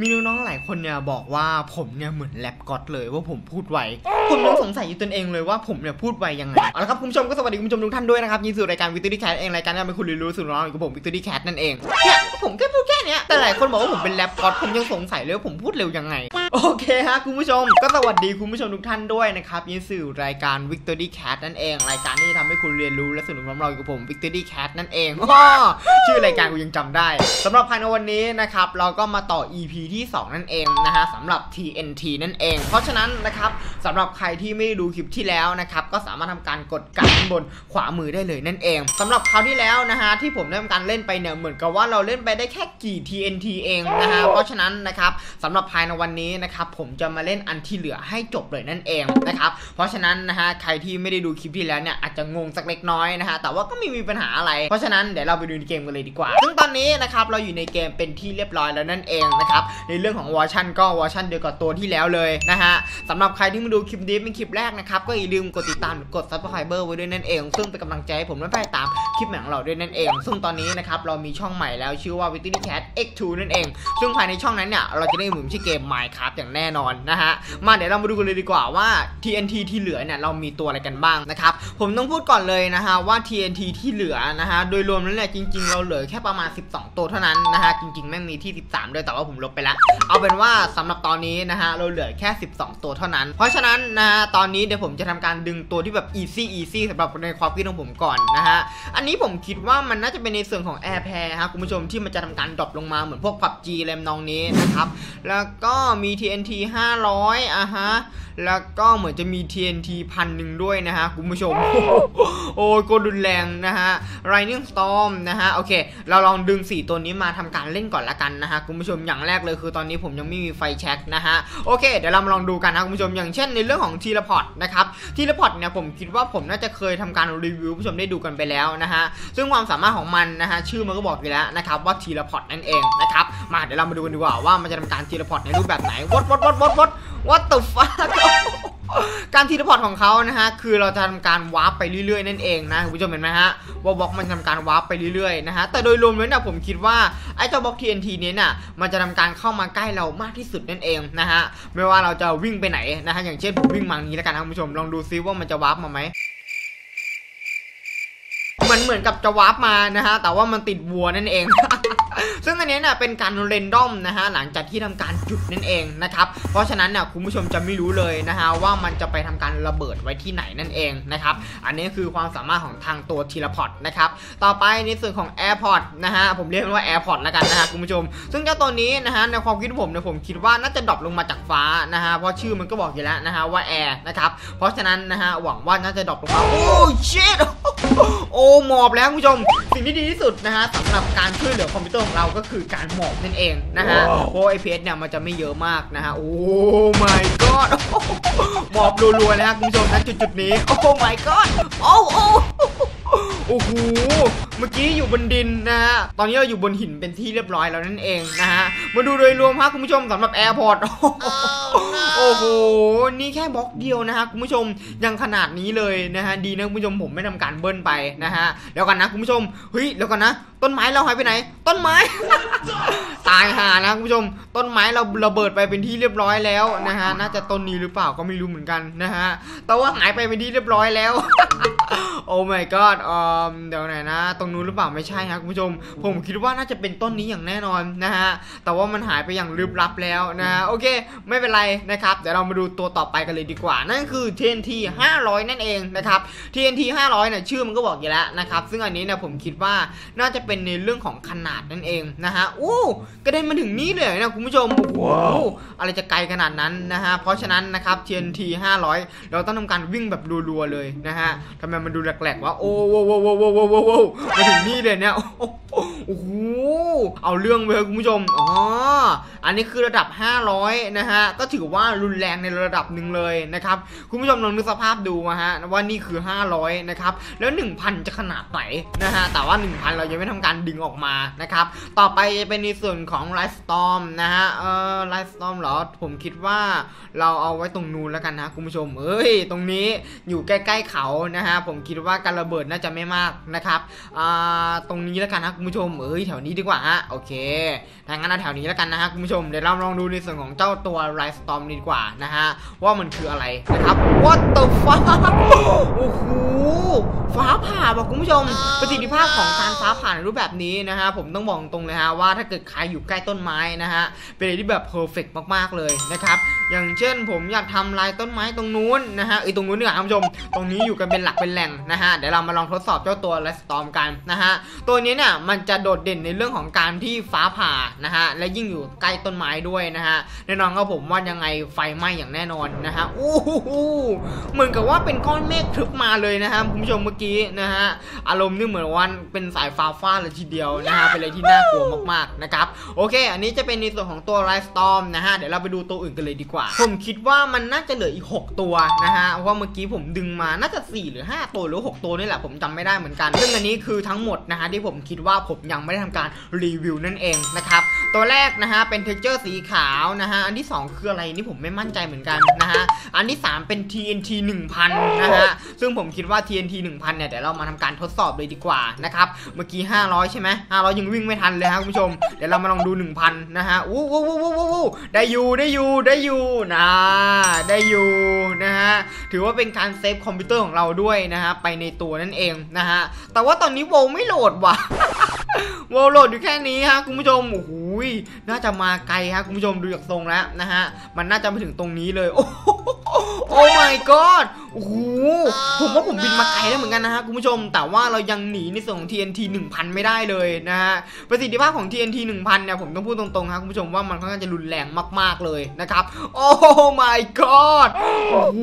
มีน้องๆหลายคนเนี่ยบอกว่าผมเนี่ยเหมือนแรปก็อดเลยว่าผมพูดไวผมยังสงสัยอยู่ตนเองเลยว่าผมเนี่ยพูดไวยังไงเอาละครับคุณผู้ชมก็สวัสดีคุณผู้ชมทุกท่านด้วยนะครับยินดีสู่รายการวิต o รี่แคทเองรายการที่ทำให้คุณเรียนรู้สู่น้องอยู่กับผมวิต o รี่แคทนั่นเองเนี่ยผมแค่พูดแค่เนี้ยแต่หลายคนบอกว่าผมเป็นแรปก็อดผมยังสงสัยเลยว่าผมพูดเร็วยังไงโอเคฮะคุณผู้ชมก็สวัสดีคุณผู้ชมทุกท่านด้วยนะครับยินดีสู่รายการ Victory Cat นั่นเอง รายการที่ทำให้คุณเรียนรู้และสนุกพร้อมเราอยู่กับผม Victory Cat นั่นเองชื่อรายการกูยังจำได้สำหรับภายในวันนี้นะครับเราก็มาต่อ EP ที่ 2 นั่นเองนะฮะสำหรับ TNT นั่นเอง เพราะฉะนั้นนะครับสำหรับใครที่ไม่ดูคลิปที่แล้วนะครับก็สามารถทำการกดกันข้างบนขวามือได้เลยนั่นเองสำหรับคราวที่แล้วนะฮะที่ผมได้ทำการเล่นไปเนี่ยเหมือนกับว่าเราเล่นไปได้แค่กี่ TNT เองนะฮะเพราะฉะนั้นนะครับสำหรับภายในวันนี้นะครับผมจะมาเล่นอันที่เหลือให้จบเลยนั่นเองนะครับเพราะฉะนั้นนะฮะใครที่ไม่ได้ดูคลิปที่แล้วเนี่ยอาจจะงงสักเล็กน้อยนะฮะแต่ว่าก็ไม่มีปัญหาอะไร เพราะฉะนั้นเดี๋ยวเราไปดูในเกมกันเลยดีกว่า ซึ่งตอนนี้นะครับเราอยู่ในเกมเป็นที่เรียบร้อยแล้วนั่นเองนะครับในเรื่องของเวอร์ชันก็เวอร์ชันเดียวกับตัวที่แล้วเลยนะฮะสำหรับใครที่มาดูคลิปนี้เป็นคลิปแรกนะครับก็อย่าลืมกดติดตามกด subscribe ไว้ด้วยนั่นเอง ซึ่งเป็นกำลังใจให้ผมและไปตามคลิปใหม่ของเราด้วยนั่นเอง ซึ่งตอนนี้นะครับเรามีช่องใหม่แล้วชื่อว่า v i t y Cat X2 นั่นเอง ซึ่งภายในช่องนั้นเนี่ยเราจะได้หมุนชื่อเกม Minecraft อย่างแน่นอนนะฮะมาเดี๋ยวเรามาดูกันเลยดีกว่าว่า TNT ที่เหลือเนี่ยเรามีตัวอะไรกันบ้างนะครับผมต้องพูดก่อนเลยนะฮะว่า TNT ที่เหลือนะฮะโดยรวมแล้วเนี่ยจริง ๆ เราเหลือแค่ประมาณ 12 ตัวเท่านั้นนะฮะจริง ๆแม่งมีที่ 13 ด้วยแต่ว่าผมลบไปละ เอาเป็นว่าสำหรับตอนนี้นะฮะเราเหลือแค่ 12 ตัวเท่านั้น เพราะฉะนั้นนะฮะตอนนี้เดี๋ยวผมจะทำการดึงตัวที่แบบ easy easy สำหรับในความคิดของผมก่อนนะฮะอันนี้ผมคิดว่ามันน่าจะเป็นในส่วนของ Air p a i r ฮะคุณผู้ชมที่มันจะทำการดรอปลงมาเหมือนพวก PUBG อะไรนองนี้นะครับแล้วก็มี TNT 500อะฮะ แล้วก็เหมือนจะมี TNT พันหนึ่งด้วยนะฮะคุณผู้ชม โอ้ยโกรุนแรงนะฮะ Lightning Storm นะฮะ โอเค เราลองดึง 4 ตัวนี้มาทำการเล่นก่อนละกันนะฮะคุณผู้ชมอย่างแรกเลยคือตอนนี้ผมยังไม่มีไฟแช็กนะฮะ โอเค เดี๋ยวเรามาลองดูกันนะคุณผู้ชมอย่างเช่นในเรื่องของ teleport นะครับ teleport เนี่ยผมคิดว่าผมน่าจะเคยทำการรีวิวผู้ชมได้ดูกันไปแล้วนะฮะซึ่งความสามารถของมันนะฮะชื่อมันก็บอกอยู่แล้วนะครับว่า teleport นั่นเองนะครับมาเดี๋ยวเรามาดูกันดีกว่าว่ามันจะทำการ teleport ในรูปแบบไหน what what what what what what the fuck การ teleport ของเขานะฮะคือเราจะทำการวาร์ปไปเรื่อยๆนั่นเองนะคุณผู้ชมเห็นไหมฮะว่าบล็อกมันทำการวาร์ปไปเรื่อยๆนะฮะแต่โดยรวมแล้วเนี่ยผมคิดว่าไอ้เจ้าบล็อก TNT เนี้ยน่ะมันจะทำการเข้ามาใกล้เรามากที่สุดนั่นเองนะฮะไม่ว่าเราจะวิ่งไปไหนนะฮะอย่างเช่นผมวิ่งมาอย่างนี้แล้วกันนะคุณผู้ชมลองดูซิว่ามันจะวาร์ปมาไหมมันเหมือนกับจะวาร์ปมานะฮะแต่ว่ามันติดวัวนั่นเอง ซึ่งอันนี้เนี่ยเป็นการ random นะฮะหลังจากที่ทำการจุดนั่นเองนะครับเพราะฉะนั้นเนี่ยคุณผู้ชมจะไม่รู้เลยนะฮะว่ามันจะไปทำการระเบิดไว้ที่ไหนนั่นเองนะครับอันนี้คือความสามารถของทางตัว teleport นะครับต่อไปในส่วนของ AirPod นะฮะผมเรียกมันว่า AirPod แล้วกันนะฮะคุณผู้ชม ซึ่งเจ้าตัวนี้นะฮะในความคิดผมเนี่ยผมคิดว่าน่าจะ drop ลงมาจากฟ้านะฮะเพราะชื่อมันก็บอกอยู่แล้วนะฮะว่า Air นะครับเพราะฉะนั้นนะฮะหวังว่าน่าจะ drop ลงมา oh shit โอ้หมอบแล้วคุณผู้ชม สิ่งที่ดีที่สุดนะฮะสำหรับการช่วยเหลือคอมพิวเตอร์ของเราก็คือการหมอบนั่นเองนะฮะเพราะไอพีเนี่ยมันจะไม่เยอะมากนะฮะโอ้ my god หมอบรัวๆเลยฮะคุณผู้ชมณจุดๆนี้โอ้ my god โอ้โอ้ โอ้โห เมื่อกี้อยู่บนดินนะฮะ ตอนนี้เราอยู่บนหินเป็นที่เรียบร้อยแล้วนั่นเองนะฮะ มาดูโดยรวมฮะคุณผู้ชมสำหรับแอร์พอร์ตโอ้โห นี่แค่บล็อกเดียวนะฮะคุณผู้ชม ยังขนาดนี้เลยนะฮะ ดีนะคุณผู้ชมผมไม่ทำการเบิ้ลไปนะฮะ แล้วกันนะคุณผู้ชม เฮ้ย แล้วกันนะ ต้นไม้เราหายไปไหน ต้นไม้ ตายห่านะคุณผู้ชม ต้นไม้เราระเบิดไปเป็นที่เรียบร้อยแล้วนะฮะ น่าจะต้นนี้หรือเปล่าก็ไม่รู้เหมือนกันนะฮะ แต่ว่าหายไปเป็นที่เรียบร้อยแล้ว โอ้ my god เอ่อเดี๋ยวไหนนะ ตรงนู้นหรือเปล่าไม่ใช่ฮะคุณผู้ชม ผมคิดว่าน่าจะเป็นต้นนี้อย่างแน่นอนนะฮะ แต่ว่ามันหายไปอย่างลึกลับแล้วนะฮะโอเค ไม่เป็นไรนะครับ เดี๋ยวเรามาดูตัวต่อไปกันเลยดีกว่า นั่นคือ TNT 500 นั่นเองนะครับ TNT 500เนี่ยชื่อมันก็บอกอยู่แล้วนะครับ ซึ่งอันนี้เนี่ยผมคิดว่าน่าจะเป็นในเรื่องของขนาดนั่นเองนะฮะ อู้กระเด็นมาถึงนี่เลยนะคุณผู้ชมโอ้โหอะไรจะไกลขนาดนั้นนะฮะ เพราะฉะนั้นนะครับ TNT 500 เราต้องทำการวิ่งแบบรัวๆเลยนะฮะทำไมมันดูแหลกๆวะโอ้โหโวโวโวโวโวโวมาถึงนี่เลยเนี่ยโอ้โหเอาเรื่องไปเลยคุณผู้ชมอ๋ออันนี้คือระดับ 500 นะฮะก็ถือว่ารุนแรงในระดับหนึ่งเลยนะครับคุณผู้ชมลองนึกสภาพดูมาฮะว่านี่คือ 500 นะครับ แล้ว 1,000 จะขนาดไหนนะฮะแต่ว่า 1,000 เรายังไม่ทำการดึงออกมานะครับต่อไปจะเป็นในส่วนของ Light Storm นะฮะเออ Light Storm เหรอผมคิดว่าเราเอาไว้ตรงนู้นแล้วกันนะคุณผู้ชมเอ้ยตรงนี้อยู่ใกล้ๆเขานะฮะผมคิดว่าการระเบิดน่าจะไม่มากนะครับอ่าตรงนี้แล้วกันนะคุณผู้ชมเอ้ยแถวนี้ดีกว่าฮะโอเคถ้างั้นเอาแถวนี้แล้วกันนะฮะคุณผู้ชมเดี๋ยวเราลองดูในส่วนของเจ้าตัวไรสตอมดีกว่านะฮะว่ามันคืออะไรนะครับ What the fuck โอ้โหฟ้าผ่าบอกคุณผู้ชมประสิทธิภาพของการฟ้าผ่าในรูปแบบนี้นะฮะผมต้องบอกตรงเลยฮะว่าถ้าเกิดใครอยู่ใกล้ต้นไม้นะฮะเป็นอะไรที่แบบเพอร์เฟกมากๆเลยนะครับอย่างเช่นผมอยากทำลายต้นไม้ตรงนู้นนะฮะไอ้ตรงนู้นเนี่ยคุณผู้ชม ตรงนี้อยู่กันเป็นหลักเป็นแหล่งนะฮะเดี๋ยวเรามาลองทดสอบเจ้าตัวไรสตอมกันนะฮะตัวนี้เนี่ยมันจะโดดเด่นในเรื่องของการที่ฟ้าผ่านะฮะและยิ่งอยู่ใกล้ต้นไม้ด้วยนะฮะแน่นอนก็ผมว่ายังไงไฟไหม้อย่างแน่นอนนะฮะอู้หูเหมือนกับว่าเป็นก้อนเมฆทึบมาเลยนะฮะคุณผู้ชมเมื่อกี้นะฮะอารมณ์นี่เหมือนว่าเป็นสายฟ้าฟ้าเลยทีเดียวนะฮะเป็นอะไรที่น่ากลัวมากๆนะครับโอเค อันนี้จะเป็นในส่วนของตัวไรสตอมนะฮะเดี๋ยวเราไปดูตัวอื่นกันเลยดีกว่า ผมคิดว่ามันน่าจะเหลืออีก 6 ตัวนะฮะเพราะว่าเมื่อกี้ผมดึงมาน่าจะ4หรือ 5 ตัวหรือ 6 ตัวนี่แหละผมจำไม่ได้เหมือนกัน ซึ่งอันนี้คือทั้งหมดนะฮะที่ผมคิดว่าผมยังไม่ได้ทำการรีวิวนั่นเองนะครับตัวแรกนะฮะเป็น texture สีขาวนะฮะอันที่ 2 คืออะไรนี่ผมไม่มั่นใจเหมือนกันนะฮะอันที่ 3 เป็น TNT 1000นะฮะซึ่งผมคิดว่า TNT 1000เนี่ยเดี๋ยวเรามาทำการทดสอบเลยดีกว่านะครับเมื่อกี้ 500 ใช่ไหม500 ยังวิ่งไม่ทันเลยครับคุณผู้ชมเดี๋ยวเรามาลองดู 1000 นะฮะอู้วู้วู้วู้วู้ได้อยู่ได้อยู่ได้อยู่นะได้อยู่นะฮะถือว่าเป็นการ save คอมพิวเตอร์ของเราด้วยนะฮะไปในตัวนั่นเองนะฮะแต่ว่าตอนนี้โวไม่โหลดว่ะโวลโหลดอยู่แค่นี้ฮะคุณผู้ชมโอ้โหน่าจะมาไกลฮะคุณผู้ชมดูจากทรงแล้วนะฮะมันน่าจะไปถึงตรงนี้เลยโอ้โหโอ้ my god โอ้โหผมว่าผมบินมาไกลแล้วเหมือนกันนะฮะคุณผู้ชม แต่ว่าเรายังหนีในส่วนของ TNT 1000 ไม่ได้เลยนะฮะประสิทธิภาพของ TNT 1000 เนี่ยผมต้องพูดตรงๆครับคุณผู้ชมว่ามันค่อนข้างจะรุนแรงมากๆเลยนะครับ โอ้ my god โอ้โห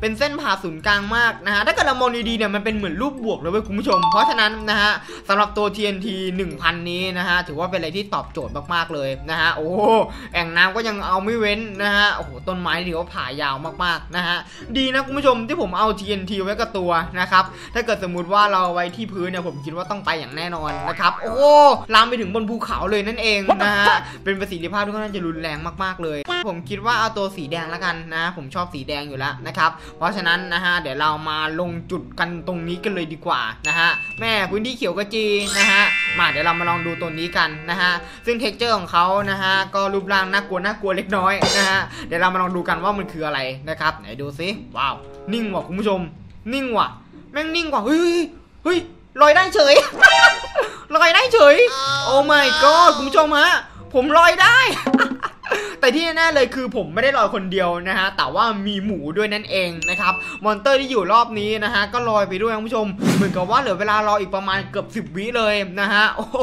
เป็นเส้นผ่าศูนย์กลางมากนะฮะถ้าเกิดเรามองดีๆเนี่ยมันเป็นเหมือนรูปบวกเลยเว้ยคุณผู้ชม เพราะฉะนั้นนะฮะสำหรับตัว TNT 1000 นี้นะฮะถือว่าเป็นอะไรที่ตอบโจทย์มากๆเลยนะฮะโอ้แอ่งน้ำก็ยังเอาไม่เว้นนะฮะโอ้โหต้นไม้ถือว่าผ่ายาวมากๆนะฮะดีนะคุณผู้ชมที่ผมเอา TNT ไว้กับตัวนะครับถ้าเกิดสมมุติว่าเราไว้ที่พื้นเนี่ยผมคิดว่าต้องไปอย่างแน่นอนนะครับโอ้ลามไปถึงบนภูเขาเลยนั่นเองนะฮะเป็นประสิทธิภาพที่ค่อนข้างจะรุนแรงมากๆเลย ผมคิดว่าเอาตัวสีแดงแล้วกันนะ ผมชอบสีแดงอยู่แล้วนะครับเพราะฉะนั้นนะฮะเดี๋ยวเรามาลงจุดกันตรงนี้กันเลยดีกว่านะฮะแม่พื้นที่เขียวกระจีนะฮะมาเดี๋ยวเรามาลองดูตัวนี้กันนะฮะซึ่ง texture ของเขานะฮะก็รูปร่างน่ากลัวน่ากลัวเล็กน้อยนะฮะเดี๋ยวเรามาลองดูกันว่ามันคืออะไรนะครับไหนดูซิว้าว นิ่งว่ะคุณผู้ชม นิ่งว่ะ แม่งนิ่งว่ะเฮ้ยเฮ้ยลอยได้เฉยลอยได้เฉย oh my god คุณผู้ชมฮะ ผมลอยได้ แต่ที่แน่ๆเลยคือผมไม่ได้ลอยคนเดียวนะฮะแต่ว่ามีหมูด้วยนั่นเองนะครับ monster ที่อยู่รอบนี้นะฮะก็ลอยไปด้วยคุณผู้ชม เหมือนกับว่าเหลือเวลารออีกประมาณเกือบ 10 วิเลยนะฮะโอ้โห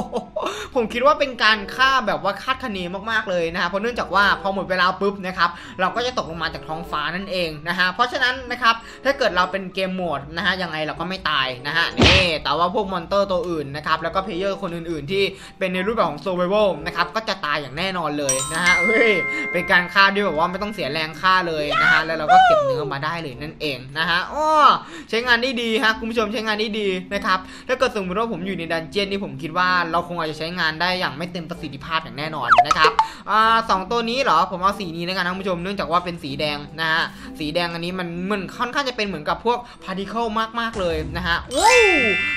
ผมคิดว่าเป็นการฆ่าแบบว่าคาดคะเนมากๆเลยนะฮะเพราะเนื่องจากว่าพอหมดเวลาปุ๊บนะครับเราก็จะตกลงมาจากท้องฟ้านั่นเองนะฮะเพราะฉะนั้นนะครับถ้าเกิดเราเป็น game mode นะฮะยังไงเราก็ไม่ตายนะฮะนี่แต่ว่าพวก monster ตัวอื่นนะครับแล้วก็ player คนอื่นๆ ที่เป็นในรูปแบบของ survival นะครับก็จะตายอย่างแน่นอนเลยนะฮะเฮ้ยเป็นการฆ่าด้วยแบบว่าไม่ต้องเสียแรงฆ่าเลยนะฮะแล้วเราก็เก็บเนื้อมาได้เลยนั่นเองนะฮะอ้อใช้งานได้ดีฮะคุณผู้ชมใช้งานได้ดีนะครับถ้าเกิดสมมติว่าผมอยู่ในดันเจียนนี่ผมคิดว่าเราคงอาจจะใช้งานได้อย่างไม่เต็มประสิทธิภาพอย่างแน่นอนนะครับอ่าสองตัวนี้เหรอผมเอาสีนี้แล้วกันนะคุณผู้ชมเนื่องจากว่าเป็นสีแดงนะฮะสีแดงอันนี้มันเหมือนค่อนข้างจะเป็นเหมือนกับพวกพาร์ติเคิลมากๆเลยนะฮะโอ้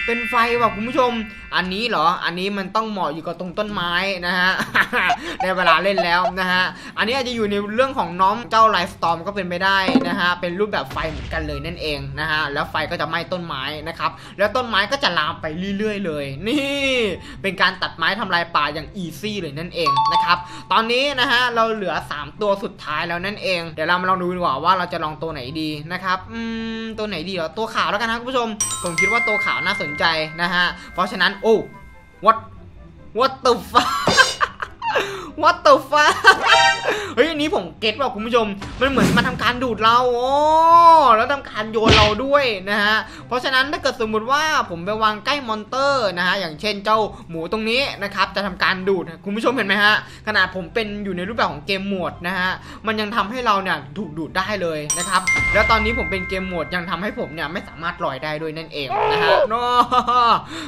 เป็นไฟว่ะคุณผู้ชม อันนี้เหรออันนี้มันต้องเหมาะอยู่กับตรงต้นไม้นะฮะในเวลาเล่นแล้วนะฮะอันนี้อาจจะอยู่ในเรื่องของน้องเจ้า light storm ก็เป็นไปได้นะฮะ เป็นรูปแบบไฟเหมือนกันเลยนั่นเองนะฮะ แล้วไฟก็จะไหม้ต้นไม้นะครับ แล้วต้นไม้ก็จะลามไปเรื่อย ๆ เลย นี่ เป็นการตัดไม้ทำลายป่าอย่าง easy เลยนั่นเองนะครับ ตอนนี้นะฮะเราเหลือ 3 ตัวสุดท้ายแล้วนั่นเอง เดี๋ยวเรามาลองดูดีกว่าว่าเราจะลองตัวไหนดีนะครับ อืม ตัวไหนดีเหรอ ตัวขาวแล้วกันนะคุณผู้ชม ผมคิดว่าตัวขาวน่าสนใจนะฮะ เพราะฉะนั้นโอ้ what what the fuck what the fuck เฮ้ยอั นนี้ผม get ว่าคุณผู้ชม มันเหมือนมาทำการดูดเราโอ้แล้วทำการโยนเราด้วยนะฮะ เพราะฉะนั้นถ้าเกิดสมมุติว่าผมไปวางใกล้ monster นะฮะ อย่างเช่นเจ้าหมูตรงนี้นะครับ จะทำการดูด คุณผู้ชมเห็นไหมฮะ ขนาดผมเป็นอยู่ในรูปแบบของ game mode นะฮะ มันยังทำให้เราเนี่ยถูกดูดได้เลยนะครับ แล้วตอนนี้ผมเป็นเกมโหมดยังทำให้ผมเนี่ยไม่สามารถลอยได้ด้วยนั่นเองนะฮะโน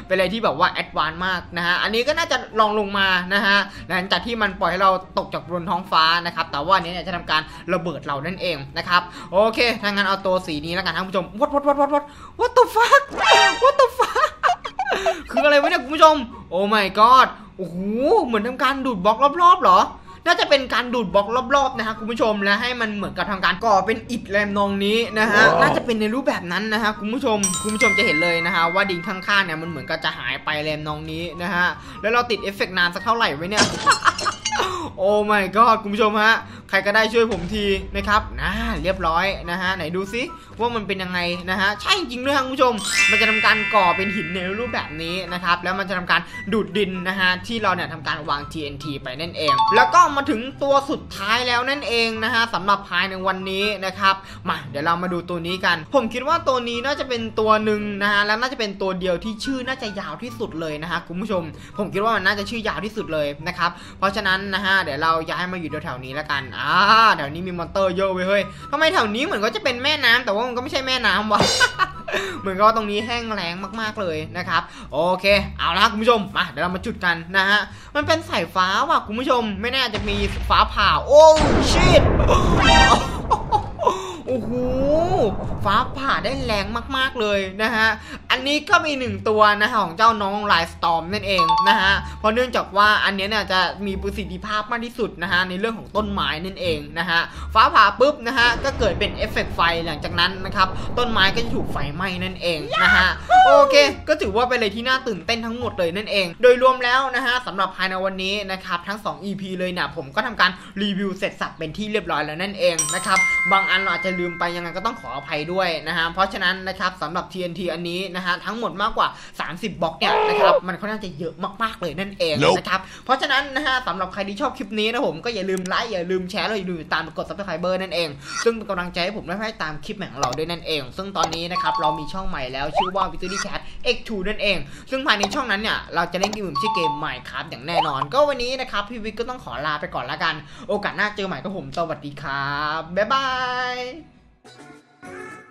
เป็นอะไรที่แบบว่าแอดวานซ์มากนะฮะ อันนี้ก็น่าจะลองลงมานะฮะ หลังจากที่มันปล่อยให้เราตกจากบนท้องฟ้านะครับแต่ว่าอันนี้เนี่ยจะทำการระเบิดเรานั่นเองนะครับโอเคถ้างั้นเอาตัวสีนี้แล้วกันท่านผู้ชม what what what what what what the fuck what the fuck คืออะไรวะเนี่ยคุณผู้ชม โอ้ my god โอ้โหเหมือนทำการดูดบล็อกรอบๆเหรอน่าจะเป็นการดูดบล็อกรอบๆนะฮะคุณผู้ชมและให้มันเหมือนกับทำการก่อเป็นอิฐอะไรทำนองนี้นะฮะน่าจะเป็นในรูปแบบนั้นนะฮะคุณผู้ชมคุณผู้ชมจะเห็นเลยนะฮะว่าดินข้างๆเนี่ยมันเหมือนกับจะหายไปอะไรทำนองนี้นะฮะแล้วเราติดเอฟเฟกต์นานสักเท่าไหร่ไว้เนี่ย oh my god คุณผู้ชมฮะ ใครก็ได้ช่วยผมทีนะครับนะเรียบร้อยนะฮะ ไหนดูซิว่ามันเป็นยังไงนะฮะ ใช่จริงด้วยครับคุณผู้ชม มันจะทำการก่อเป็นหินในรูปแบบนี้นะครับ แล้วมันจะทำการดูดดินนะฮะ ที่เราเนี่ยทำการวาง TNT ไปนั่นเอง แล้วก็มาถึงตัวสุดท้ายแล้วนั่นเองนะฮะสำหรับภายในวันนี้นะครับมาเดี๋ยวเรามาดูตัวนี้กัน ผมคิดว่าตัวนี้น่าจะเป็นตัวหนึ่งนะฮะแล้วน่าจะเป็นตัวเดียวที่ชื่อน่าจะยาวที่สุดเลยนะฮะคุณผู้ชม ผมคิดว่ามันน่าจะชื่อยาวที่สุดเลยนะครับเพราะฉะนั้นนะฮะเดี๋ยวเราย้ายมาอยู่แถวๆนี้แล้วกันอ่าแถวนี้มีมอนเตอร์เยอะเว้ยเฮ้ยทำไมแถวนี้เหมือนก็จะเป็นแม่น้ำแต่ว่ามันก็ไม่ใช่แม่น้ำวะเหมือนก็ตรงนี้แห้งแล้งมากๆเลยนะครับโอเค เอาละคุณผู้ชมมาเดี๋ยวเรามาจุดกันนะฮะมันเป็นสายฟ้าว่ะคุณผู้ชม ไม่แน่าจะมีฟ้าผ่าโอ้ชิต อ้โหฟ้าผ่าได้แรงมากๆเลยนะฮะ อันนี้ก็มีหนึ่งตัวนะฮะของเจ้าน้องลายสตอมนั่นเองนะฮะ เพราะเนื่องจากว่าอันนี้เนี่ยจะมีประสิทธิภาพมากที่สุดนะฮะในเรื่องของต้นไม้นั่นเองนะฮะ ฟ้าผ่าปุ๊บนะฮะก็เกิดเป็นเอฟเฟกต์ไฟหลังจากนั้นนะครับต้นไม้ก็จะถูกไฟไหม้นั่นเองนะฮะ โอเค ก็ถือว่าเป็นอะไรที่น่าตื่นเต้นทั้งหมดเลยนั่นเอง โดยรวมแล้วนะฮะสำหรับภายในวันนี้นะครับทั้ง 2 EP เลยเนี่ยผมก็ทำการรีวิวเสร็จสรรพเป็นที่เรียบร้อยแล้วนั่นเองนะครับบางอันเราอาจจะลืมไปยังไงก็ต้องขออภัยด้วยนะฮะเพราะฉะนั้นนะครับสำหรับ TNT อันนี้นะฮะทั้งหมดมากกว่า 30บล็อกเนี่ยนะครับมันค่อนข้างจะเยอะมากๆเลยนั่นเองนะครับเพราะฉะนั้นนะฮะสำหรับใครที่ชอบคลิปนี้นะผมก็อย่าลืมไลค์อย่าลืมแชร์แล้วอย่าลืมตามกด subscribe นั่นเอง ซึ่งเป็นกำลังใจให้ผมได้ให้ตามคลิปใหม่ของเราด้วยนั่นเอง ซึ่งตอนนี้นะครับเรามีช่องใหม่แล้วชื่อว่า Victory Cat X2 นั่นเอง ซึ่งภายในช่องนั้นเนี่ยเราจะเล่นเกมชื่อเกมใหม่ครับอย่างแน่นอน ก็วันนี้นะครับพี่วิกก็ต้องขอลาไปก่อนละกัน โอกาสหน้าเจอใหม่ก็ผมสวัสดีครับบ๊ายบาย うん。